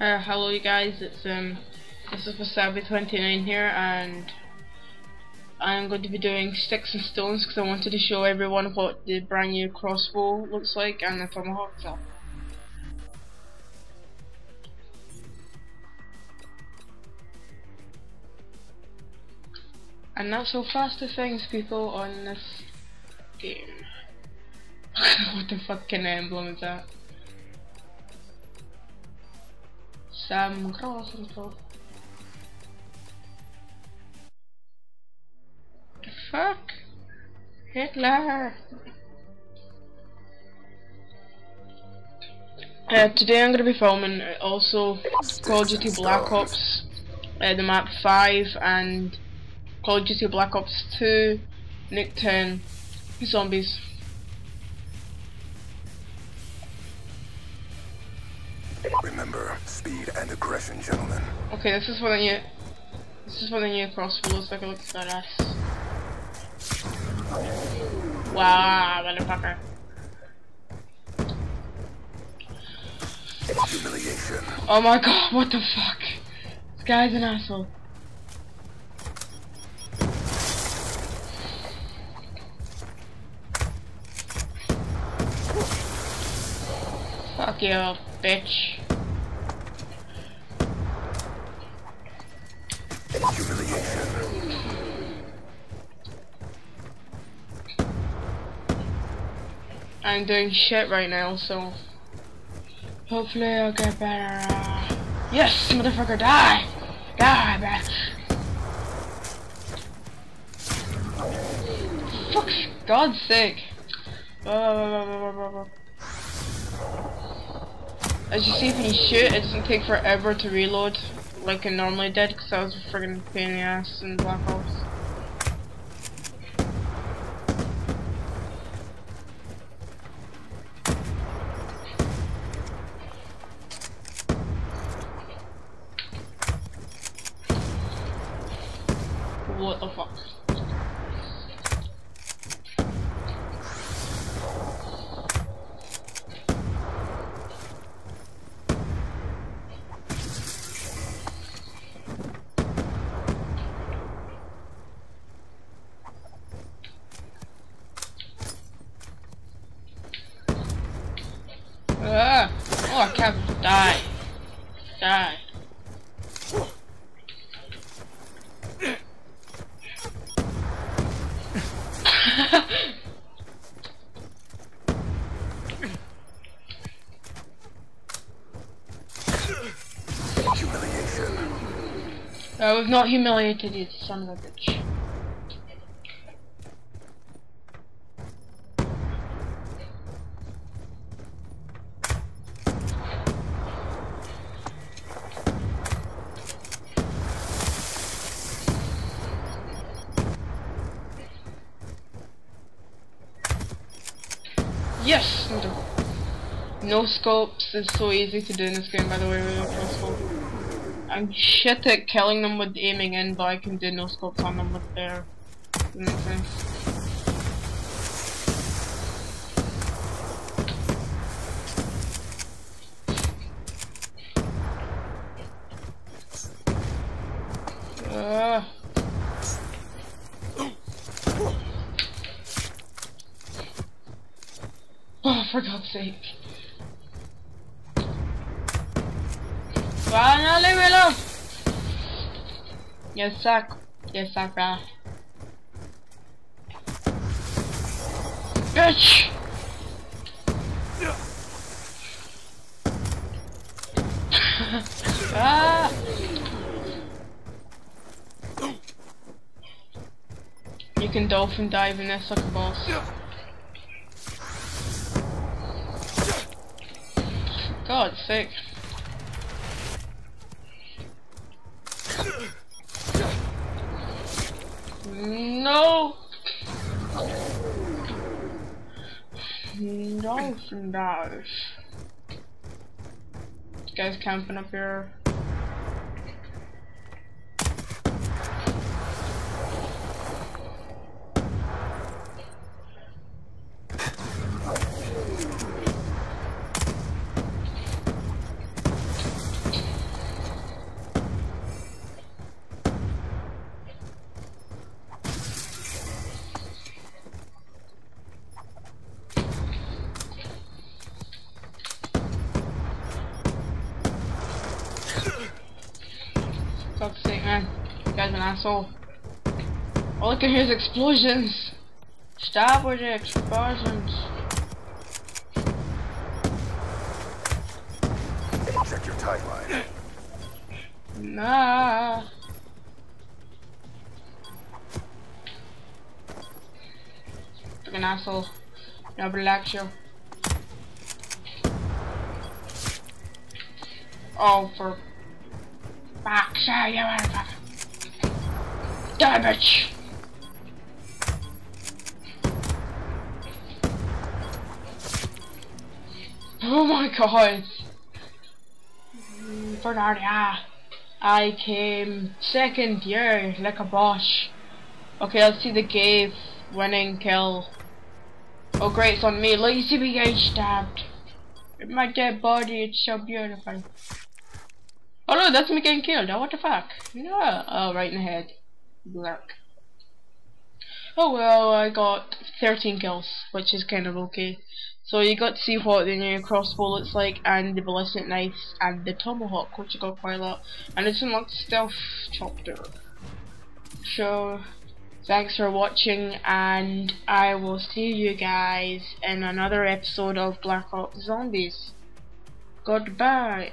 Uh, hello you guys, it's um, this is Wasabi29 here and I'm going to be doing sticks and stones because I wanted to show everyone what the brand new crossbow looks like and the tomahawk so. And that's so fast of things people on this game. what the fucking emblem is that? Sam Grossenthal. Fuck! Hitler! Uh, today I'm going to be filming also Call of Duty Black Ops, uh, the map 5 and Call of Duty Black Ops 2, Nick Nuketown, Zombies. Remember, speed and aggression, gentlemen. Okay, this is for the new. This is for the new crossbow. Let's take a look at that ass. Wow, motherfucker. Humiliation. Oh my god, what the fuck? This guy's an asshole. Fuck you, bitch. I'm doing shit right now, so hopefully I'll get better. Uh... Yes, motherfucker, die! Die, bitch! Fuck's God's sake! As you see, when you shoot, it doesn't take forever to reload like it normally did, because I was a friggin' pain in the ass in Black Ops. What the fuck? Ah! Oh, I can't die. Die. Humiliation. I was not humiliated, you son of a bitch. Yes! No scopes is so easy to do in this game by the way with a crossbow. I'm shit at killing them with aiming in, but I can do no scopes on them with their. Makes for God's sake. Bueno, lévelo. Ya saco. Ya saca. Bitch! ah! You can dolphin dive in this sucker balls. God's sake. No! Dive. This guy's camping up here. Like an asshole. All I can hear is explosions. Stop with the explosions. Check your timeline. Nah. Fucking asshole. Now relax you. Oh, for sake, you motherfucker. Damn it! Oh my god. Mm, Bernardia. I came second, yeah, like a boss. Okay, let's see the Gave winning kill. Oh great, it's on me. Look, you see me getting stabbed. My dead body, it's so beautiful. Oh no, that's me getting killed. Oh, what the fuck? No. Oh, right in the head. Blurk. Oh well, I got 13 kills, which is kind of okay. So you got to see what the new crossbow looks like, and the ballistic knives, and the tomahawk, which I got quite a lot. And it's unlocked stealth chopper. So, thanks for watching, and I will see you guys in another episode of Black Ops Zombies. Goodbye.